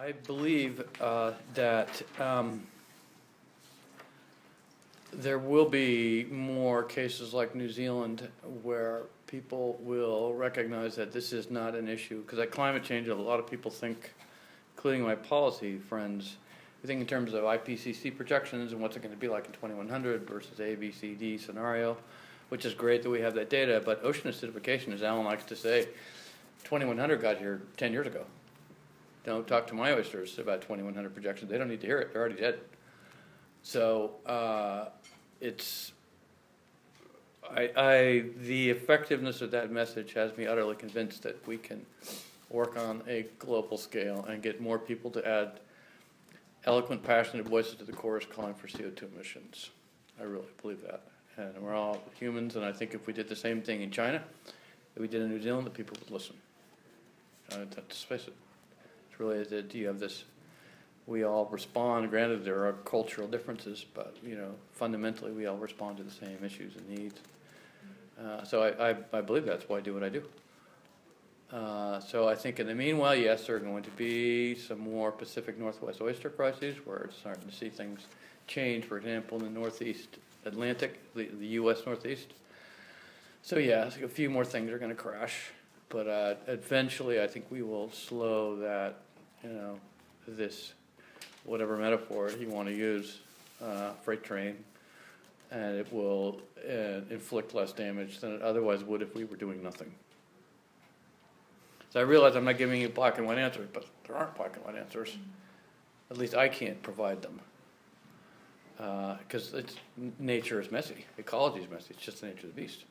I believe uh, that um, there will be more cases like New Zealand where people will recognize that this is not an issue. Because like climate change, a lot of people think, including my policy friends, we think in terms of IPCC projections and what's it going to be like in 2100 versus A, B, C, D scenario, which is great that we have that data. But ocean acidification, as Alan likes to say, 2100 got here 10 years ago. Don't talk to my oysters about 2100 projections. They don't need to hear it. They're already dead. So uh, it's I, I the effectiveness of that message has me utterly convinced that we can work on a global scale and get more people to add eloquent, passionate voices to the chorus calling for CO2 emissions. I really believe that. And we're all humans, and I think if we did the same thing in China, that we did in New Zealand, the people would listen. Uh, let's face it. Really that you have this. We all respond. Granted, there are cultural differences, but you know, fundamentally, we all respond to the same issues and needs. Uh, so I, I, I believe that's why I do what I do. Uh, so I think in the meanwhile, yes, there are going to be some more Pacific Northwest oyster crises where it's starting to see things change. For example, in the Northeast Atlantic, the, the U.S. Northeast. So yeah, a few more things are going to crash, but uh, eventually, I think we will slow that. You know, this whatever metaphor you want to use, uh, freight train, and it will uh, inflict less damage than it otherwise would if we were doing nothing. So I realize I'm not giving you black and white answers, but there aren't black and white answers. At least I can't provide them. Because it's nature is messy, ecology is messy. It's just the nature of the beast.